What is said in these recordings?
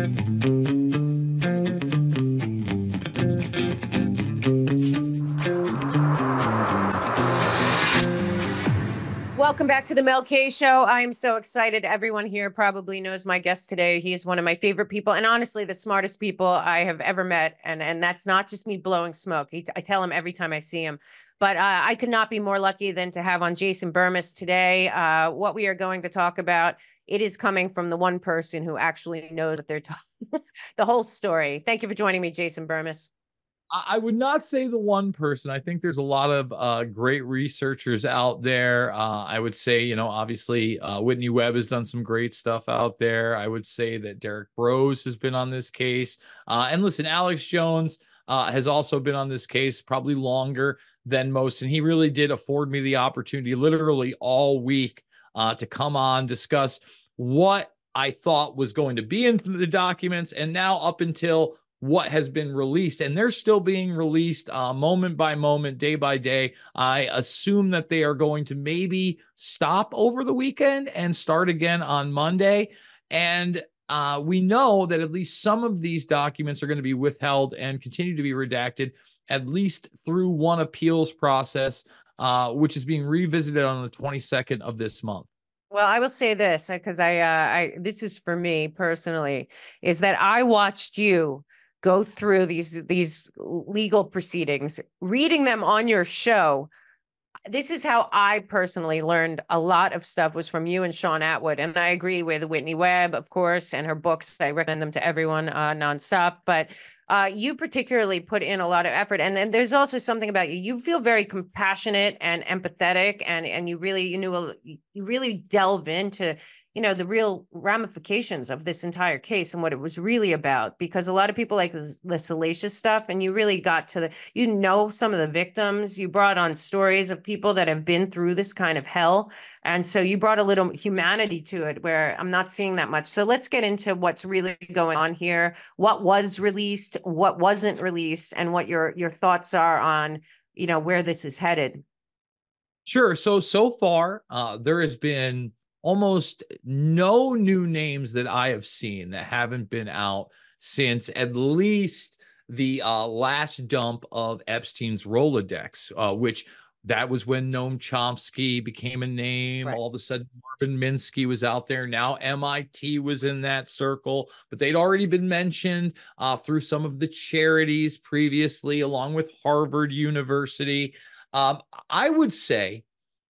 Welcome back to the Mel K Show. I am so excited. Everyone here probably knows my guest today. He is one of my favorite people, and honestly, the smartest people I have ever met. And and that's not just me blowing smoke. He, I tell him every time I see him. But uh, I could not be more lucky than to have on Jason Bermas today. Uh, what we are going to talk about. It is coming from the one person who actually knows that they're the whole story. Thank you for joining me, Jason Bermas. I would not say the one person. I think there's a lot of uh, great researchers out there. Uh, I would say, you know, obviously uh, Whitney Webb has done some great stuff out there. I would say that Derek Broze has been on this case. Uh, and listen, Alex Jones uh, has also been on this case probably longer than most. And he really did afford me the opportunity literally all week uh, to come on, discuss what I thought was going to be into the documents. And now, up until what has been released, and they're still being released uh, moment by moment, day by day. I assume that they are going to maybe stop over the weekend and start again on Monday. And uh, we know that at least some of these documents are going to be withheld and continue to be redacted, at least through one appeals process, uh, which is being revisited on the 22nd of this month. Well, I will say this because I, uh, I, this is for me personally, is that I watched you go through these these legal proceedings reading them on your show. This is how i personally learned a lot of stuff was from you and Shaun Attwood, and i agree with whitney webb of course and her books. I recommend them to everyone uh, nonstop but uh, you particularly put in a lot of effort and then there's also something about you. You feel very compassionate and empathetic and and you really you knew you really delve into you know the real ramifications of this entire case and what it was really about because a lot of people like the, salacious stuff and you really got to the you know some of the victims. You brought on stories of people that have been through this kind of hell and so you brought a little humanity to it where i'm not seeing that much. So let's get into what's really going on here what was released what wasn't released and what your your thoughts are on you know where this is headed sure so so far uh there has been almost no new names that I have seen that haven't been out since at least the uh, last dump of Epstein's Rolodex, uh, which that was when Noam Chomsky became a name. Right. All of a sudden, Marvin Minsky was out there. Now MIT was in that circle, but they'd already been mentioned uh, through some of the charities previously, along with Harvard University. Um, I would say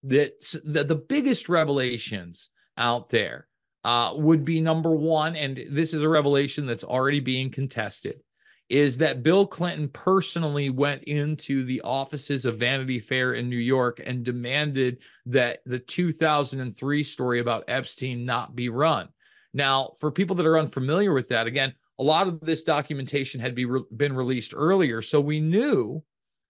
that the, the biggest revelations out there uh, would be number one, and this is a revelation that's already being contested, is that Bill Clinton personally went into the offices of Vanity Fair in New York and demanded that the 2003 story about Epstein not be run. Now, for people that are unfamiliar with that, again, a lot of this documentation had be re- been released earlier, so we knew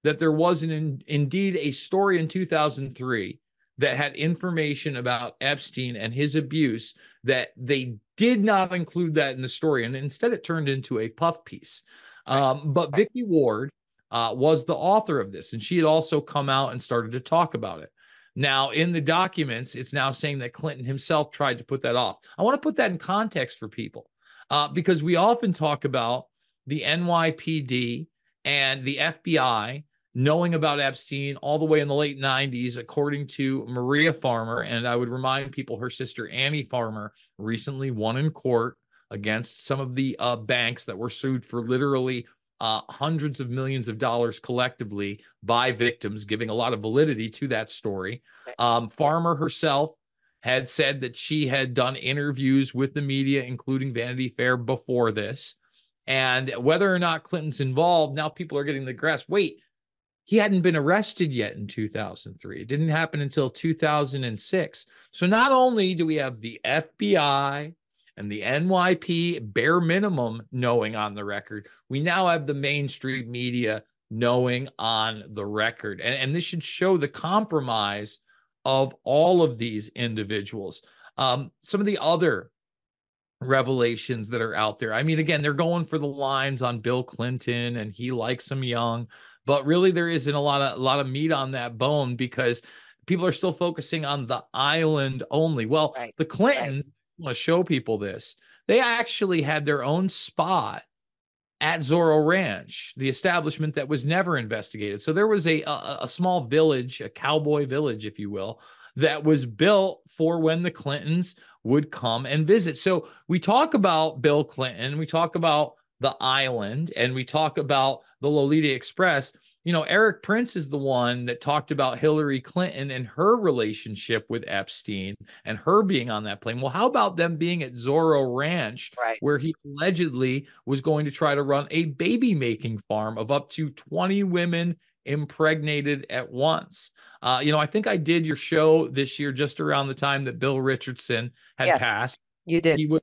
that there was an in, indeed a story in 2003 that had information about Epstein and his abuse that they did not include that in the story, and instead it turned into a puff piece. Um, but Vicky Ward uh, was the author of this, and she had also come out and started to talk about it. Now, in the documents, it's now saying that Clinton himself tried to put that off. I want to put that in context for people uh, because we often talk about the NYPD and the FBI knowing about Epstein all the way in the late 90s, according to Maria Farmer. And I would remind people her sister Annie Farmer recently won in court against some of the uh, banks that were sued for literally uh, hundreds of millions of dollars collectively by victims, giving a lot of validity to that story. Um, Farmer herself had said that she had done interviews with the media, including Vanity Fair, before this. And whether or not Clinton's involved, now people are getting the grass. Wait, he hadn't been arrested yet in 2003. It didn't happen until 2006. So not only do we have the FBI and the NYP bare minimum knowing on the record, we now have the mainstream media knowing on the record. And, and this should show the compromise of all of these individuals. Um, some of the other revelations that are out there. I mean, again, they're going for the lines on Bill Clinton and he likes him young but really there isn't a lot of a lot of meat on that bone because people are still focusing on the island only. Well, right. the Clintons right. want to show people this. they actually had their own spot at Zorro Ranch, the establishment that was never investigated. So there was a, a, a small village, a cowboy village, if you will, that was built for when the Clintons would come and visit. So we talk about Bill Clinton, we talk about the island, and we talk about the Lolita Express you know, Erik Prince is the one that talked about Hillary Clinton and her relationship with Epstein and her being on that plane. Well, how about them being at Zorro Ranch, right. where he allegedly was going to try to run a baby making farm of up to 20 women impregnated at once? Uh, you know, I think I did your show this year just around the time that Bill Richardson had yes, passed. You did. He was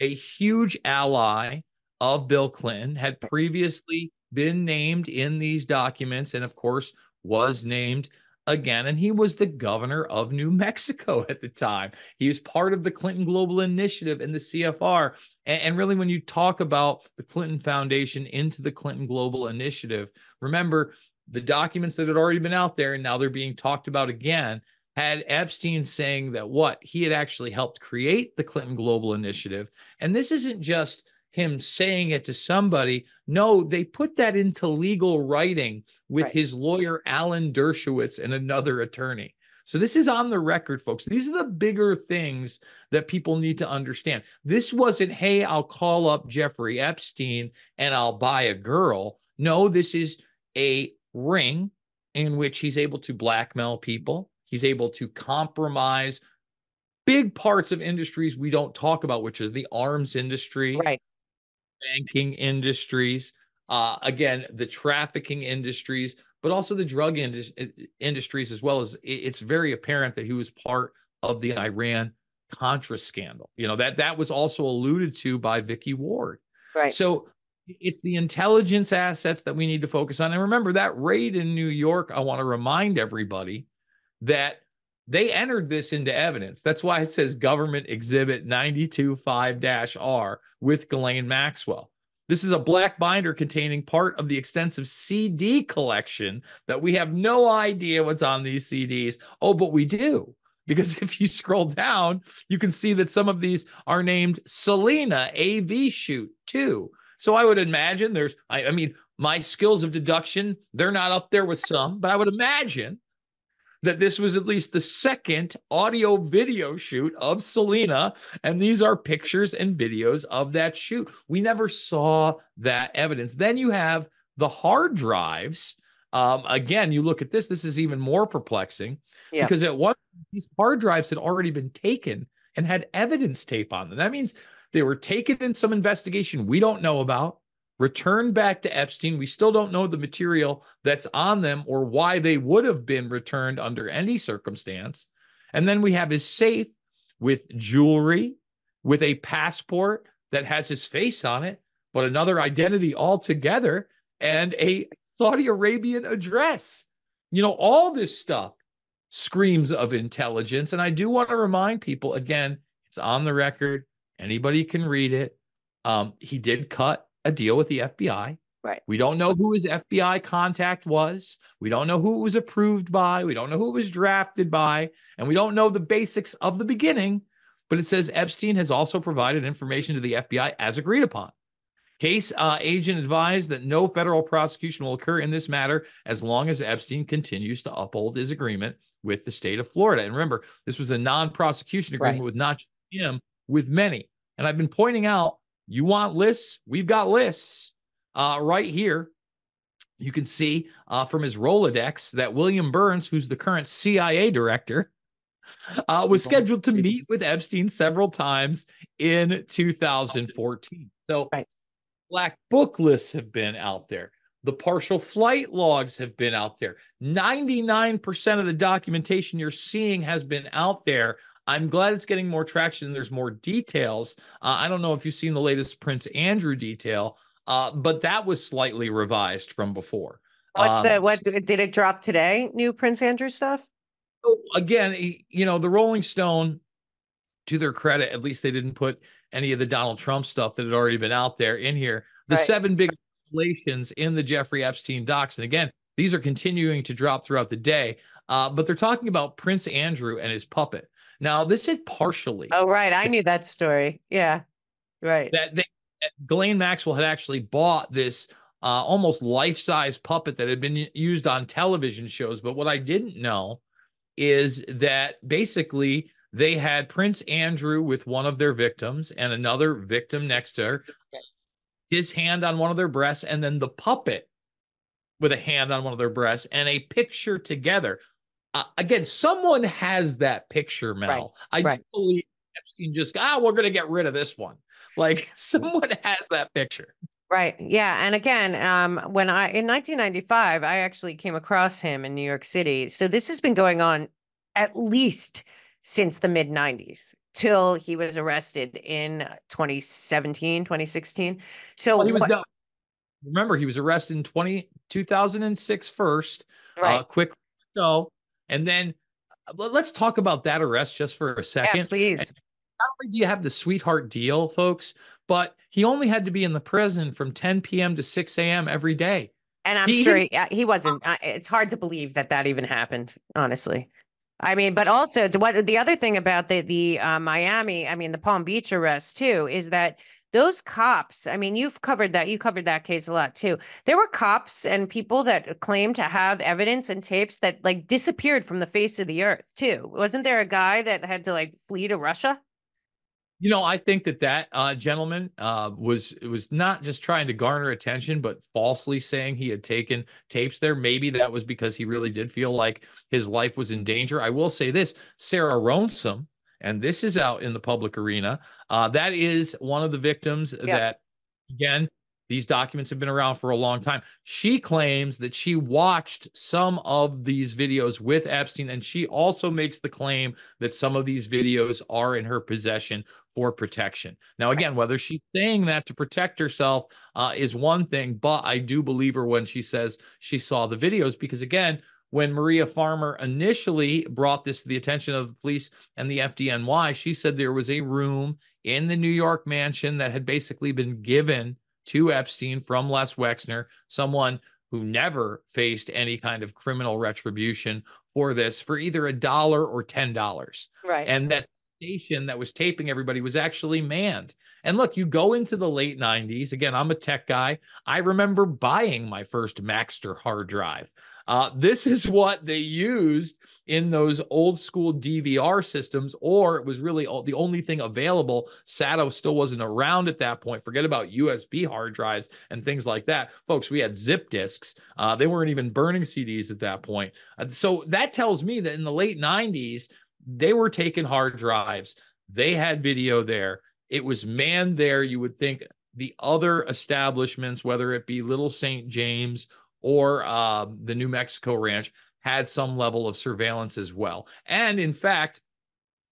a huge ally of Bill Clinton, had previously been named in these documents, and of course, was named again. And he was the governor of New Mexico at the time. He was part of the Clinton Global Initiative and the CFR. And, and, really, when you talk about the Clinton Foundation into the Clinton Global Initiative, remember the documents that had already been out there and now they're being talked about again. Had Epstein saying that what he had actually helped create the Clinton Global Initiative. And this isn't just him saying it to somebody. No, they put that into legal writing with right. his lawyer, Alan Dershowitz, and another attorney. So this is on the record, folks. These are the bigger things that people need to understand. This wasn't, hey, I'll call up Jeffrey Epstein and I'll buy a girl. No, this is a ring in which he's able to blackmail people. He's able to compromise big parts of industries we don't talk about, which is the arms industry, right banking industries, uh, again, the trafficking industries, but also the drug indus- industries as well as it's very apparent that he was part of the Iran Contra scandal. You know, that that was also alluded to by Vicky Ward. Right. So it's the intelligence assets that we need to focus on. And remember that raid in New York, I want to remind everybody that they entered this into evidence. That's why it says government exhibit 925 R with Ghislaine Maxwell. This is a black binder containing part of the extensive CD collection that we have no idea what's on these CDs. Oh, but we do. Because if you scroll down, you can see that some of these are named Selena AV Shoot too. So I would imagine there's, I, I mean, my skills of deduction, they're not up there with some, but I would imagine that this was at least the second audio video shoot of Selena. And these are pictures and videos of that shoot. We never saw that evidence. Then you have the hard drives. Um, again, you look at this, this is even more perplexing yeah. because at one these hard drives had already been taken and had evidence tape on them. That means they were taken in some investigation we don't know about returned back to Epstein. We still don't know the material that's on them or why they would have been returned under any circumstance. And then we have his safe with jewelry, with a passport that has his face on it, but another identity altogether, and a Saudi Arabian address. You know, all this stuff screams of intelligence. And I do want to remind people again, it's on the record. Anybody can read it. Um, he did cut a deal with the FBI. Right. We don't know who his FBI contact was. We don't know who it was approved by. We don't know who it was drafted by. And we don't know the basics of the beginning. But it says Epstein has also provided information to the FBI as agreed upon. Case uh, agent advised that no federal prosecution will occur in this matter as long as Epstein continues to uphold his agreement with the state of Florida. And remember, this was a non prosecution agreement right. with not him, with many. And I've been pointing out you want lists? We've got lists uh, right here. You can see uh, from his Rolodex that William Burns, who's the current CIA director, uh, was scheduled to meet with Epstein several times in 2014. So, right. black book lists have been out there. The partial flight logs have been out there. 99% of the documentation you're seeing has been out there I'm glad it's getting more traction. There's more details. Uh, I don't know if you've seen the latest Prince Andrew detail, uh, but that was slightly revised from before. What's um, the what did it drop today? New Prince Andrew stuff? So again, you know, the Rolling Stone, to their credit, at least they didn't put any of the Donald Trump stuff that had already been out there in here. The right. seven big revelations in the Jeffrey Epstein docs, and again, these are continuing to drop throughout the day. Uh, but they're talking about Prince Andrew and his puppet. Now, this is partially. Oh, right. I knew that story. Yeah. Right. That they that Ghislaine Maxwell had actually bought this uh, almost life-size puppet that had been used on television shows. But what I didn't know is that basically they had Prince Andrew with one of their victims and another victim next to her, his hand on one of their breasts, and then the puppet with a hand on one of their breasts and a picture together. Uh, again, someone has that picture, Mel. Right, I right. believe Epstein just, ah, we're going to get rid of this one. Like someone has that picture. Right. Yeah. And again, um, when I in 1995, I actually came across him in New York City. So this has been going on at least since the mid 90s till he was arrested in 2017, 2016. So Well, he was what- done. Remember, he was arrested in 20, 2006 first. right. Uh, quick go. And then uh, let- let's talk about that arrest just for a yeah, second. please. not only do you have the sweetheart deal, folks, but he only had to be in the prison from 10 p.m. to 6 a.m. every day. And I'm He sure he, uh, he wasn't. Uh, it's hard to believe that that even happened, honestly. I mean, but also the what the other thing about the the uh, Miami, I mean, the Palm Beach arrest too, is that those cops. I mean, you've covered that. You covered that case a lot too. There were cops and people that claimed to have evidence and tapes that like disappeared from the face of the earth too. Wasn't there a guy that had to like flee to Russia? You know, I think that that uh, gentleman uh, was was not just trying to garner attention, but falsely saying he had taken tapes there. Maybe that was because he really did feel like his life was in danger. I will say this: Sarah Ransome, and this is out in the public arena. Uh, that is one of the victims that, again, these documents have been around for a long time. She claims that she watched some of these videos with Epstein, and she also makes the claim that some of these videos are in her possession for protection. Now, again, whether she's saying that to protect herself uh, is one thing, but I do believe her when she says she saw the videos because, again, when Maria Farmer initially brought this to the attention of the police and the FDNY, she said there was a room in the New York mansion that had basically been given to Epstein from Les Wexner, someone who never faced any kind of criminal retribution for this for either a dollar or ten dollars Right. and that station that was taping everybody was actually manned. And look, you go into the late 90s. Again, I'm a tech guy. I remember buying my first Maxtor hard drive. Uh, this is what they used in those old school DVR systems, or it was really all, the only thing available. SATA still wasn't around at that point. Forget about USB hard drives and things like that. Folks, we had zip disks. Uh, they weren't even burning CDs at that point. Uh, so that tells me that in the late 90s, they were taking hard drives. They had video there. It was manned there. You would think the other establishments, whether it be Little St. James or uh, the New Mexico Ranch, had some level of surveillance as well. And in fact,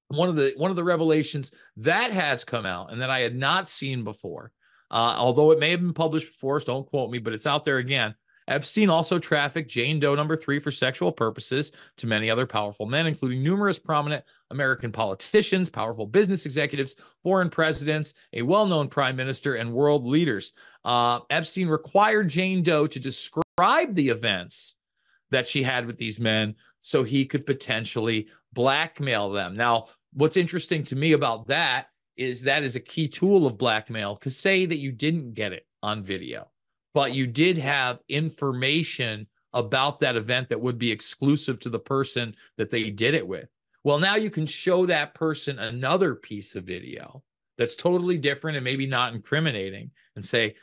one of the one of the revelations that has come out and that I had not seen before, uh, although it may have been published before, so don't quote me, but it's out there again. Epstein also trafficked Jane Doe number three for sexual purposes to many other powerful men, including numerous prominent American politicians, powerful business executives, foreign presidents, a well known prime minister, and world leaders. Uh, Epstein required Jane Doe to describe the events that she had with these men so he could potentially blackmail them. Now, what's interesting to me about that is that is a key tool of blackmail because say that you didn't get it on video but you did have information about that event that would be exclusive to the person that they did it with. Well, now you can show that person another piece of video that's totally different and maybe not incriminating and say,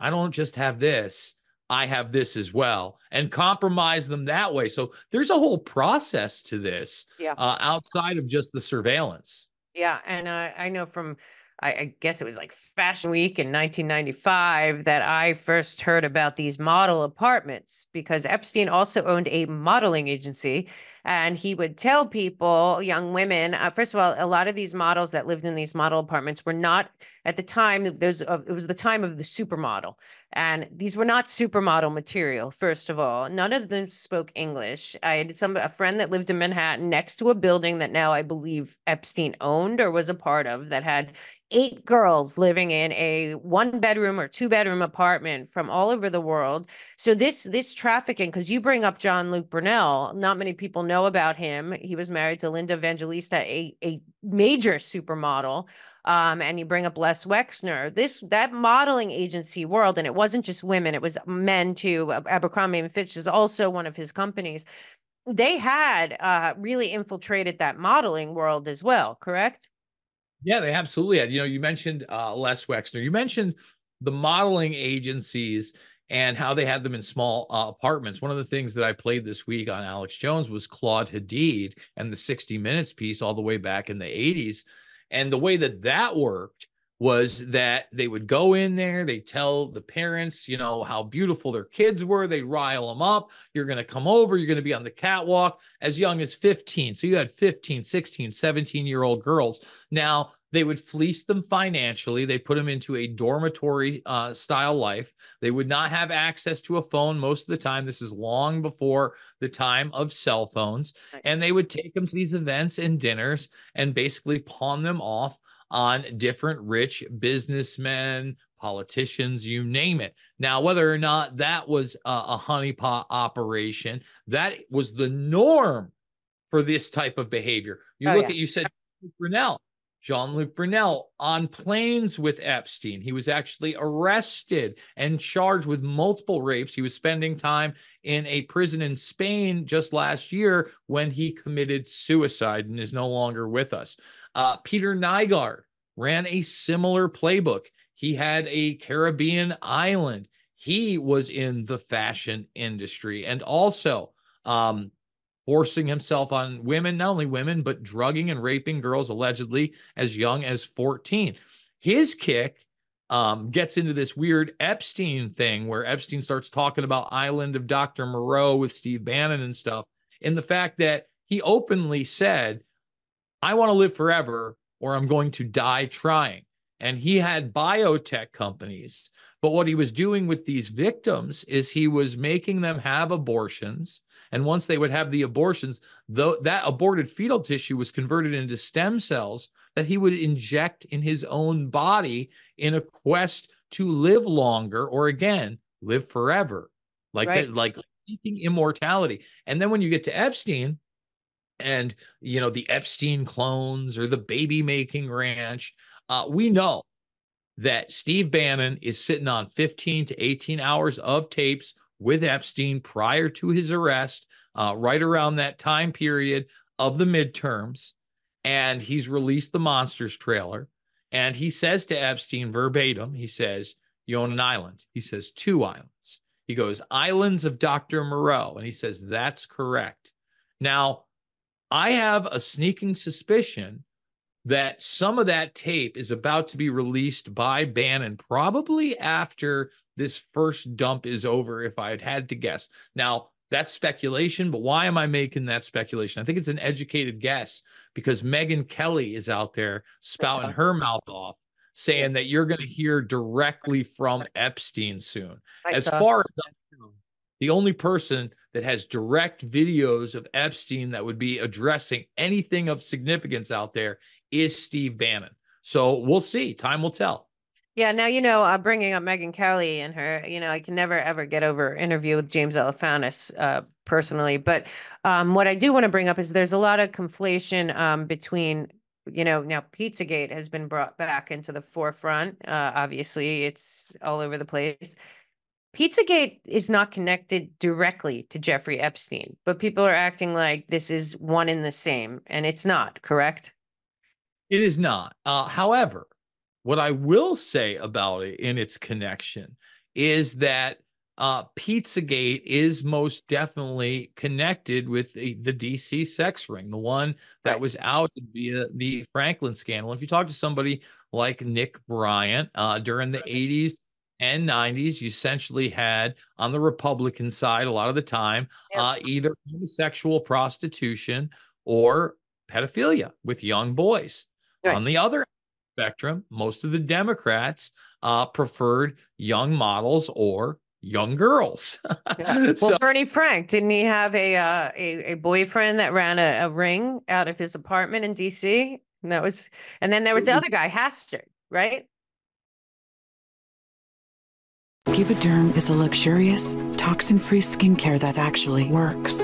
I don't just have this, I have this as well, and compromise them that way. So there's a whole process to this Yeah. uh, outside of just the surveillance. Yeah, and I know from I, I guess it was like Fashion Week in 1995 that I first heard about these model apartments because Epstein also owned a modeling agency, and he would tell people, young women, uh, first of all, a lot of these models that lived in these model apartments were not at the time. There's uh, it was the time of the supermodel, and these were not supermodel material. First of all, none of them spoke English. I had some a friend that lived in Manhattan next to a building that now I believe Epstein owned or was a part of that had eight girls living in a one bedroom or two bedroom apartment from all over the world. So this this trafficking, because you bring up Jean Luc Brunel, not many people know about him. He was married to Linda Evangelista, a, a major supermodel. um, and you bring up Les Wexner. This that modeling agency world, and it wasn't just women; it was men too. Abercrombie and Fitch is also one of his companies. They had uh, really infiltrated that modeling world as well. Correct? Yeah, they absolutely had. You know, you mentioned uh, Les Wexner. You mentioned the modeling agencies and how they had them in small uh, apartments. One of the things that I played this week on Alex Jones was Claude Haddad and the 60 Minutes piece all the way back in the 80s. And the way that that worked was that they would go in there, they tell the parents, you know, how beautiful their kids were, they rile them up. You're going to come over, you're going to be on the catwalk as young as 15. So you had 15, 16, 17 year old girls. Now, they would fleece them financially. They put them into a dormitory uh, style life. They would not have access to a phone most of the time. This is long before the time of cell phones. And they would take them to these events and dinners and basically pawn them off on different rich businessmen, politicians, you name it. Now, whether or not that was a, a honeypot operation, that was the norm for this type of behavior. You oh, look yeah. at, you said Brunel. Jean Luc Brunel on planes with Epstein. He was actually arrested and charged with multiple rapes. He was spending time in a prison in Spain just last year when he committed suicide and is no longer with us. Uh, Peter Nygard ran a similar playbook. He had a Caribbean island. He was in the fashion industry and also um, forcing himself on women, not only women, but drugging and raping girls allegedly as young as 14. His kick um, gets into this weird Epstein thing where Epstein starts talking about Island of Dr. Moreau with Steve Bannon and stuff. And the fact that he openly said, I want to live forever or I'm going to die trying. And he had biotech companies. But what he was doing with these victims is he was making them have abortions and once they would have the abortions, though that aborted fetal tissue was converted into stem cells that he would inject in his own body in a quest to live longer or again live forever. Like right. that, like seeking immortality. And then when you get to Epstein, and you know the Epstein clones or the baby making ranch, uh, we know that Steve Bannon is sitting on 15 to 18 hours of tapes with Epstein prior to his arrest, uh, right around that time period of the midterms. And he's released the Monsters trailer. And he says to Epstein verbatim, he says, You own an island. He says, Two islands. He goes, Islands of Dr. Moreau. And he says, That's correct. Now, I have a sneaking suspicion that some of that tape is about to be released by Bannon probably after this first dump is over, if I had had to guess. Now, that's speculation, but why am I making that speculation? I think it's an educated guess because Megyn Kelly is out there spouting her mouth off saying that you're going to hear directly from Epstein soon. I as far as I know, the only person that has direct videos of Epstein that would be addressing anything of significance out there is Steve Bannon. So we'll see. Time will tell. Yeah, now you know, uh, bringing up Megyn Kelly and her, you know, I can never ever get over interview with James Alefantis uh, personally. But um, what I do want to bring up is there's a lot of conflation um, between, you know, now Pizzagate has been brought back into the forefront. Uh, obviously, it's all over the place. Pizzagate is not connected directly to Jeffrey Epstein, but people are acting like this is one in the same, and it's not, correct? It is not. Uh, however, what I will say about it in its connection is that uh, Pizzagate is most definitely connected with the, the DC sex ring, the one that right. was out via the Franklin scandal. If you talk to somebody like Nick Bryant uh, during the 80s and 90s, you essentially had on the Republican side a lot of the time uh, either homosexual prostitution or pedophilia with young boys. Right. On the other spectrum, most of the Democrats uh, preferred young models or young girls. yeah. Well, so, Bernie Frank didn't he have a uh, a, a boyfriend that ran a, a, ring out of his apartment in D.C. And that was, and then there was the other guy, Hastert, right? Givauderm is a luxurious, toxin-free skincare that actually works.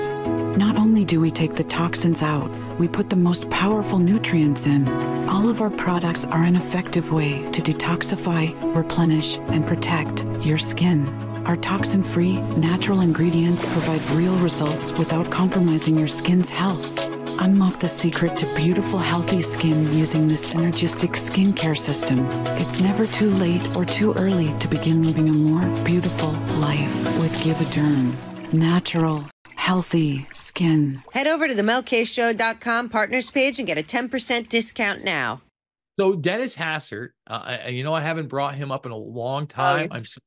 Not only only do we take the toxins out, we put the most powerful nutrients in. All of our products are an effective way to detoxify, replenish, and protect your skin. Our toxin free, natural ingredients provide real results without compromising your skin's health. Unlock the secret to beautiful, healthy skin using this synergistic skincare system. It's never too late or too early to begin living a more beautiful life with Givauderm. Natural, healthy skin. Head over to the MelKShow.com partners page and get a 10% discount now. So Dennis Hastert, uh, you know, I haven't brought him up in a long time. Oh, I'm so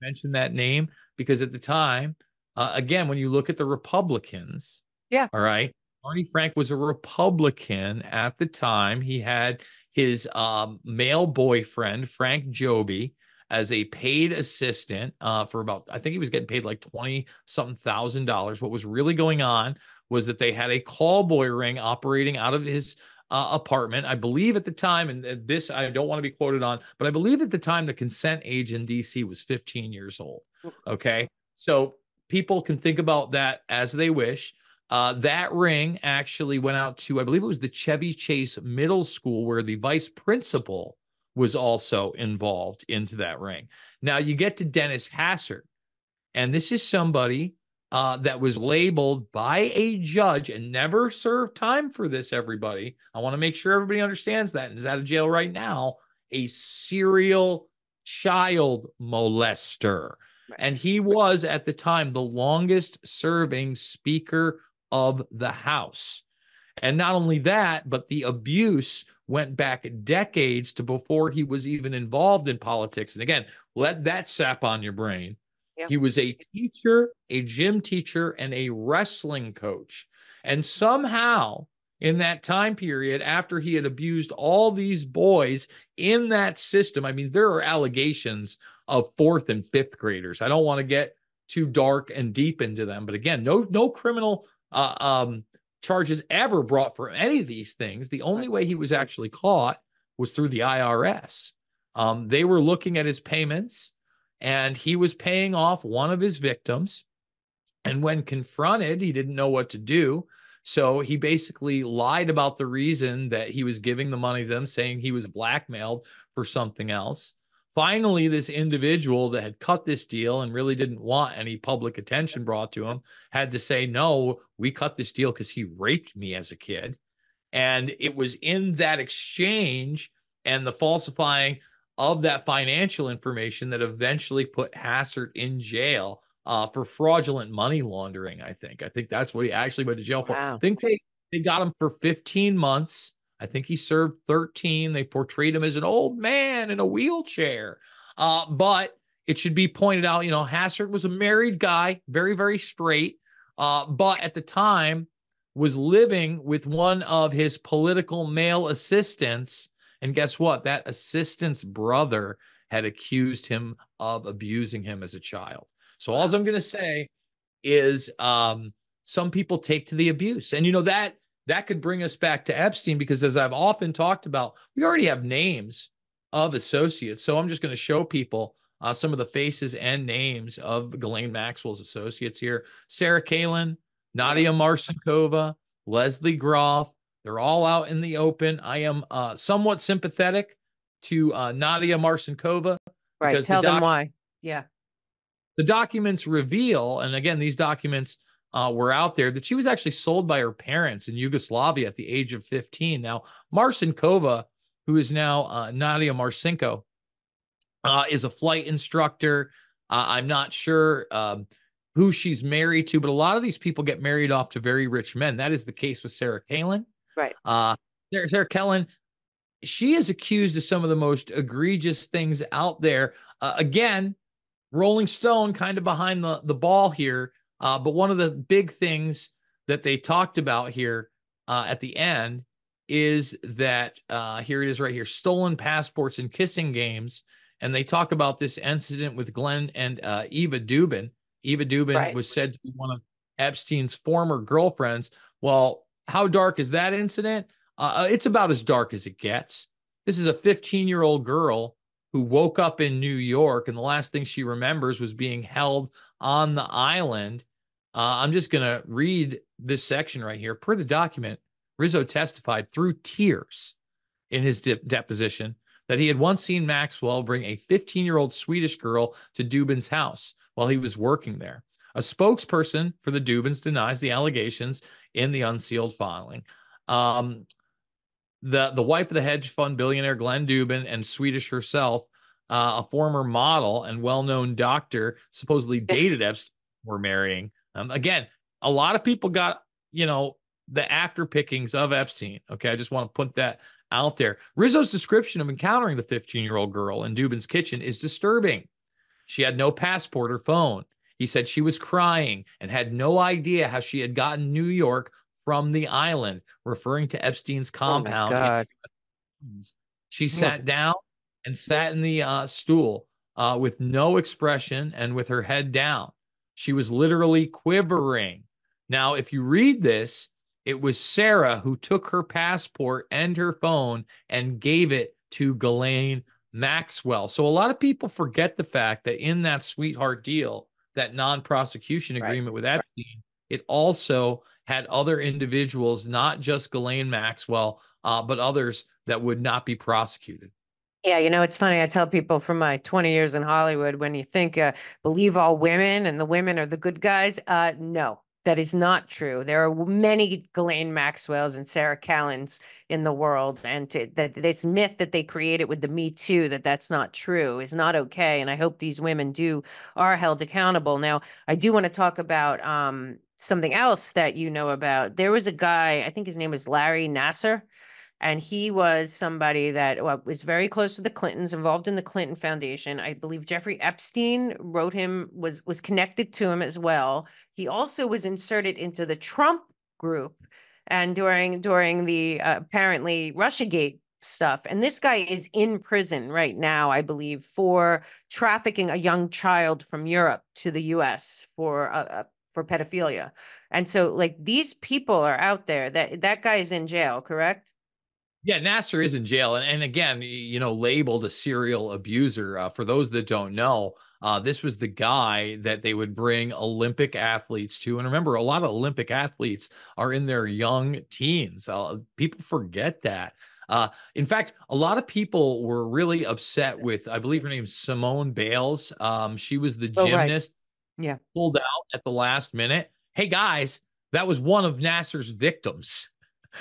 mentioned that name because at the time, uh, again, when you look at the Republicans, yeah, all right, Barney Frank was a Republican at the time. He had his um, male boyfriend, Frank Joby, as a paid assistant uh, for about, I think he was getting paid like 20 something thousand dollars. What was really going on was that they had a call boy ring operating out of his uh, apartment. I believe at the time, and this I don't want to be quoted on, but I believe at the time the consent age in DC was 15 years old. Okay. So people can think about that as they wish. Uh, that ring actually went out to, I believe it was the Chevy Chase Middle School, where the vice principal was also involved into that ring. Now you get to Dennis Hastert, and this is somebody uh, that was labeled by a judge and never served time for this. Everybody, I want to make sure everybody understands that and is out of jail right now. A serial child molester. And he was at the time the longest serving speaker of the House. And not only that, but the abuse went back decades to before he was even involved in politics. And again, let that sap on your brain. Yeah. He was a teacher, a gym teacher, and a wrestling coach. And somehow, in that time period, after he had abused all these boys in that system, I mean, there are allegations of fourth and fifth graders. I don't want to get too dark and deep into them, but again, no no criminal uh, um, charges ever brought for any of these things. The only way he was actually caught was through the IRS. Um, they were looking at his payments, and he was paying off one of his victims. And when confronted, he didn't know what to do. So he basically lied about the reason that he was giving the money to them, saying he was blackmailed for something else. Finally, this individual that had cut this deal and really didn't want any public attention brought to him had to say, No, we cut this deal because he raped me as a kid. And it was in that exchange and the falsifying of that financial information that eventually put Hastert in jail uh, for fraudulent money laundering. I think. I think that's what he actually went to jail for. Wow. I think they they got him for 15 months. I think he served 13. They portrayed him as an old man in a wheelchair. Uh, but it should be pointed out, you know, Hastert was a married guy, very, very straight, uh, but at the time was living with one of his political male assistants. And guess what? That assistant's brother had accused him of abusing him as a child. So all I'm going to say is um, some people take to the abuse. And, you know, that that could bring us back to Epstein because, as I've often talked about, we already have names of associates. So I'm just going to show people uh, some of the faces and names of Ghislaine Maxwell's associates here Sarah Kellen, Nadia Marcinkova, Leslie Groff. They're all out in the open. I am uh, somewhat sympathetic to uh, Nadia Marcinkova. Right. Tell the them why. Yeah. The documents reveal, and again, these documents uh, were out there that she was actually sold by her parents in Yugoslavia at the age of 15. Now, Marcinkova, who is now uh, Nadia Marcinko, uh, is a flight instructor. Uh, I'm not sure um, who she's married to, but a lot of these people get married off to very rich men. That is the case with Sarah Kellen. Right. Uh, Sarah, Sarah Kellen, she is accused of some of the most egregious things out there. Uh, again, Rolling Stone kind of behind the, the ball here uh, but one of the big things that they talked about here uh, at the end is that uh, here it is right here stolen passports and kissing games. And they talk about this incident with Glenn and uh, Eva Dubin. Eva Dubin right. was said to be one of Epstein's former girlfriends. Well, how dark is that incident? Uh, uh, it's about as dark as it gets. This is a 15 year old girl who woke up in New York, and the last thing she remembers was being held on the island uh, I'm just going to read this section right here. Per the document, Rizzo testified through tears in his de- deposition that he had once seen Maxwell bring a 15 year old Swedish girl to Dubin's house while he was working there. A spokesperson for the Dubins denies the allegations in the unsealed filing. Um, the the wife of the hedge fund billionaire Glenn Dubin and Swedish herself, uh, a former model and well known doctor, supposedly dated Epstein, were marrying. Um, again, a lot of people got you know the after pickings of Epstein. Okay, I just want to put that out there. Rizzo's description of encountering the 15 year old girl in Dubin's kitchen is disturbing. She had no passport or phone. He said she was crying and had no idea how she had gotten New York from the island, referring to Epstein's oh compound. Oh she sat down and sat in the uh, stool uh, with no expression and with her head down. She was literally quivering. Now, if you read this, it was Sarah who took her passport and her phone and gave it to Ghislaine Maxwell. So a lot of people forget the fact that in that sweetheart deal, that non-prosecution agreement right. with Epstein, it also had other individuals, not just Ghislaine Maxwell, uh, but others that would not be prosecuted. Yeah, you know, it's funny. I tell people from my 20 years in Hollywood when you think uh, believe all women and the women are the good guys, uh, no, that is not true. There are many Ghislaine Maxwells and Sarah Kellens in the world, and to, that this myth that they created with the Me Too that that's not true is not okay. And I hope these women do are held accountable. Now, I do want to talk about um, something else that you know about. There was a guy, I think his name was Larry Nassar, and he was somebody that well, was very close to the Clintons, involved in the Clinton Foundation. I believe Jeffrey Epstein wrote him was was connected to him as well. He also was inserted into the Trump group, and during during the uh, apparently RussiaGate stuff. And this guy is in prison right now, I believe, for trafficking a young child from Europe to the U.S. for a, for pedophilia. And so like these people are out there that that guy is in jail, correct? Yeah, Nassar is in jail. And, and again, you know, labeled a serial abuser. Uh, for those that don't know, uh, this was the guy that they would bring Olympic athletes to. And remember, a lot of Olympic athletes are in their young teens. Uh, people forget that. Uh, in fact, a lot of people were really upset with, I believe her name's Simone Biles. Um, she was the gymnast yeah pulled out at the last minute hey guys that was one of Nassar's victims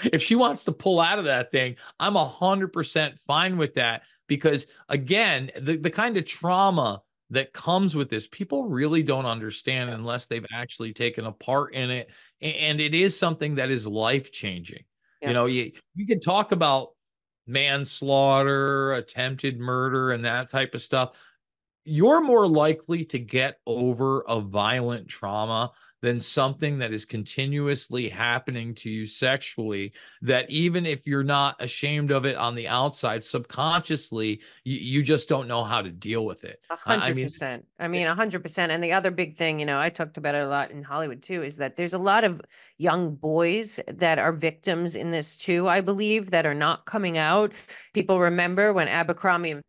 if she wants to pull out of that thing i'm a hundred percent fine with that because again the, the kind of trauma that comes with this people really don't understand unless they've actually taken a part in it and it is something that is life changing yeah. you know you, you can talk about manslaughter attempted murder and that type of stuff. You're more likely to get over a violent trauma than something that is continuously happening to you sexually that even if you're not ashamed of it on the outside subconsciously you, you just don't know how to deal with it. A hundred percent. I mean a hundred percent. And the other big thing you know i talked about it a lot in hollywood too is that there's a lot of young boys that are victims in this too i believe that are not coming out. People remember when abercrombie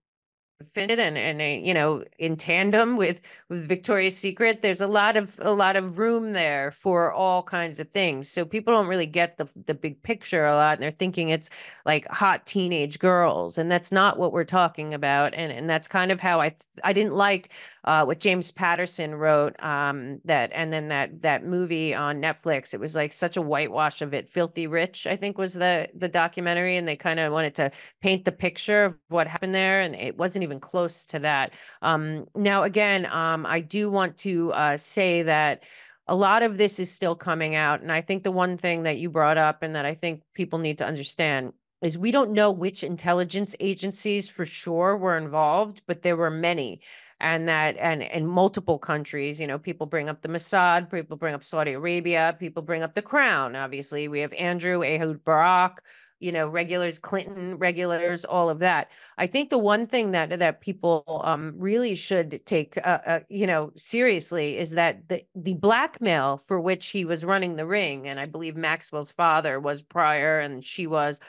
and and you know in tandem with with Victoria's Secret there's a lot of a lot of room there for all kinds of things. So people don't really get the the big picture a lot and they're thinking it's like hot teenage girls and that's not what we're talking about and and that's kind of how I I didn't like uh, what James Patterson wrote um, that and then that that movie on Netflix. It was like such a whitewash of it. Filthy Rich I think was the the documentary and they kind of wanted to paint the picture of what happened there and it wasn't even close to that. Um, now again um, I do want to uh, say that a lot of this is still coming out and I think the one thing that you brought up and that I think people need to understand is we don't know which intelligence agencies for sure were involved, but there were many and that and in multiple countries you know people bring up the mossad people bring up saudi arabia people bring up the crown obviously. We have andrew ehud barak you know regulars clinton regulars all of that. I think the one thing that that people um, really should take uh, uh, you know seriously is that the the blackmail for which he was running the ring and i believe maxwell's father was prior and she was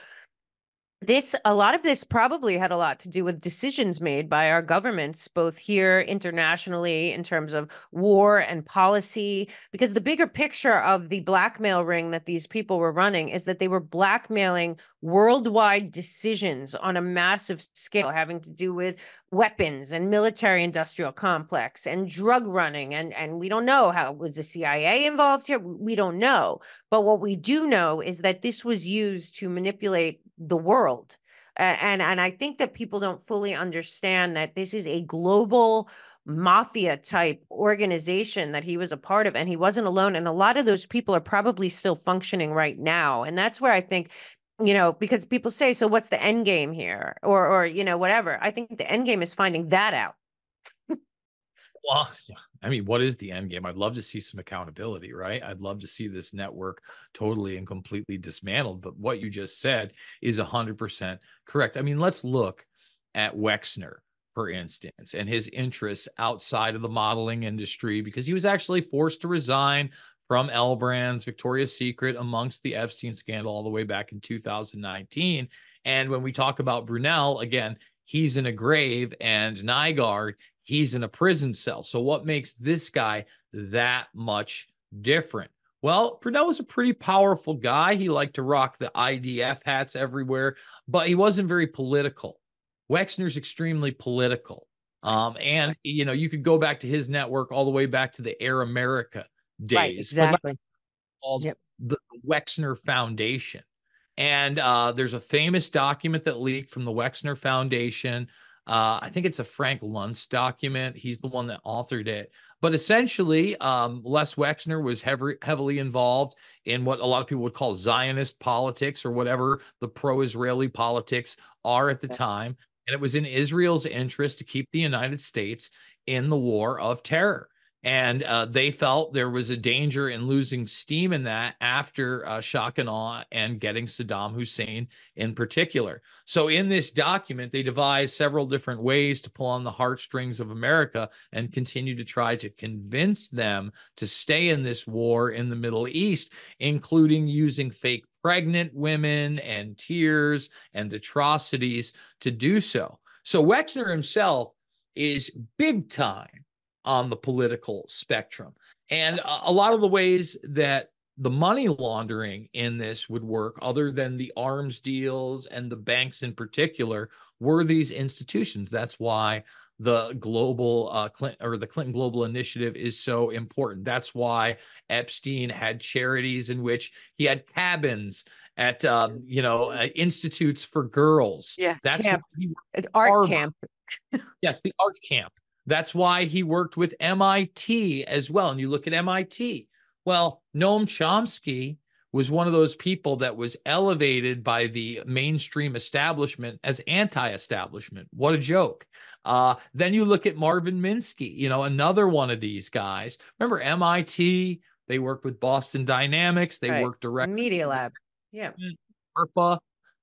this a lot of this probably had a lot to do with decisions made by our governments both here internationally in terms of war and policy because the bigger picture of the blackmail ring that these people were running is that they were blackmailing worldwide decisions on a massive scale having to do with weapons and military industrial complex and drug running. And and we don't know how was the CIA involved here? We don't know. But what we do know is that this was used to manipulate the world. and and I think that people don't fully understand that this is a global mafia type organization that he was a part of and he wasn't alone and a lot of those people are probably still functioning right now and that's where I think you know because people say so what's the end game here? or or you know whatever. I think the end game is finding that out. Well, I mean, what is the end game? I'd love to see some accountability, right? I'd love to see this network totally and completely dismantled. But what you just said is 100% correct. I mean, let's look at Wexner, for instance, and his interests outside of the modeling industry because he was actually forced to resign from L Brands, Victoria's Secret, amongst the Epstein scandal all the way back in 2019. And when we talk about Brunel, again, he's in a grave, and Nygard he's in a prison cell. So what makes this guy that much different? Well, Brunel was a pretty powerful guy. He liked to rock the IDF hats everywhere, but he wasn't very political. Wexner's extremely political. Um, and you know, you could go back to his network all the way back to the Air America days. Right, exactly. Called yep. the Wexner Foundation. And uh, there's a famous document that leaked from the Wexner Foundation uh, I think it's a Frank Luntz document. He's the one that authored it. But essentially, um, Les Wexner was heavy, heavily involved in what a lot of people would call Zionist politics or whatever the pro Israeli politics are at the time. And it was in Israel's interest to keep the United States in the war of terror and uh, they felt there was a danger in losing steam in that after uh, shock and awe and getting Saddam Hussein in particular. So, in this document, they devised several different ways to pull on the heartstrings of America and continue to try to convince them to stay in this war in the Middle East, including using fake pregnant women and tears and atrocities to do so. So, Wexner himself is big time on the political spectrum. And a, lot of the ways that the money laundering in this would work, other than the arms deals and the banks in particular, were these institutions. That's why the global uh, Clinton or the Clinton Global Initiative is so important. That's why Epstein had charities in which he had cabins at um, you know uh, institutes for girls. Yeah, that's camp. Art camp. yes, the art camp. That's why he worked with MIT as well. And you look at MIT. Well, Noam Chomsky was one of those people that was elevated by the mainstream establishment as anti-establishment. What a joke. Uh, then you look at Marvin Minsky, you know, another one of these guys. Remember MIT? They worked with Boston Dynamics. They right. worked directly. Media Lab. Yeah. ARPA.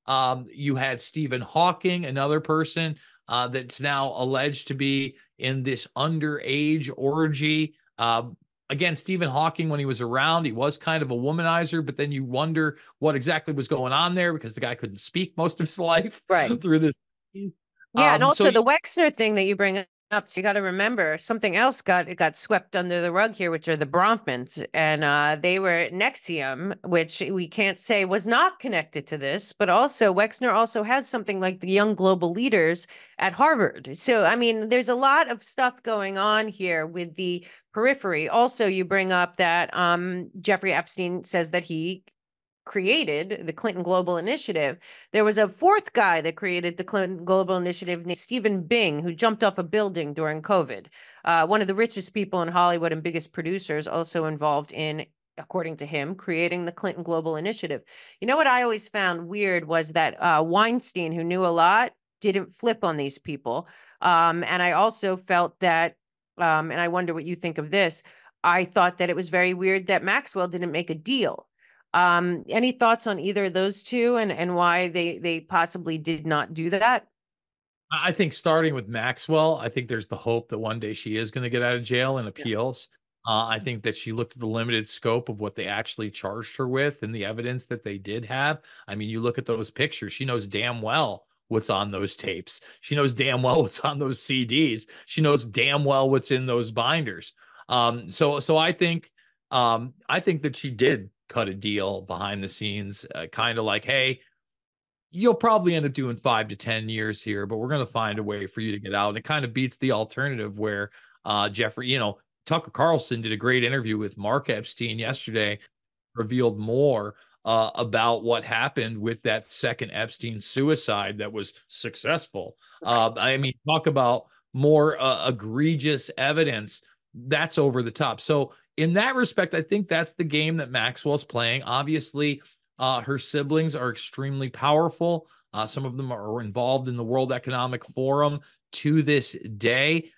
Um, you had Stephen Hawking, another person uh, that's now alleged to be in this underage orgy. Uh, again, Stephen Hawking, when he was around, he was kind of a womanizer, but then you wonder what exactly was going on there because the guy couldn't speak most of his life right. through this. Yeah, um, and also so the Wexner thing that you bring up. So you got to remember something else got it got swept under the rug here, which are the Bronfmans, and uh, they were NXIVM, which we can't say was not connected to this, but also Wexner also has something like the Young Global Leaders at Harvard. So I mean, there's a lot of stuff going on here with the periphery. Also, you bring up that um, Jeffrey Epstein says that he created the Clinton Global Initiative, there was a fourth guy that created the Clinton Global Initiative named Stephen Bing, who jumped off a building during COVID. Uh, one of the richest people in Hollywood and biggest producers, also involved in, according to him, creating the Clinton Global Initiative. You know what I always found weird was that uh, Weinstein, who knew a lot, didn't flip on these people. Um, and I also felt that, um, and I wonder what you think of this. I thought that it was very weird that Maxwell didn't make a deal um, any thoughts on either of those two and, and why they, they possibly did not do that? I think starting with Maxwell, I think there's the hope that one day she is going to get out of jail and appeals. Uh, I think that she looked at the limited scope of what they actually charged her with and the evidence that they did have. I mean, you look at those pictures, she knows damn well what's on those tapes. She knows damn well what's on those CDs. She knows damn well what's in those binders. Um, so so I think um, I think that she did cut a deal behind the scenes, uh, kind of like, hey, you'll probably end up doing five to 10 years here, but we're going to find a way for you to get out. And it kind of beats the alternative where uh, Jeffrey, you know, Tucker Carlson did a great interview with Mark Epstein yesterday, revealed more uh, about what happened with that second Epstein suicide that was successful. Uh, I mean, talk about more uh, egregious evidence. That's over the top. So, in that respect, I think that's the game that Maxwell's playing. Obviously, uh, her siblings are extremely powerful. Uh, some of them are involved in the World Economic Forum to this day.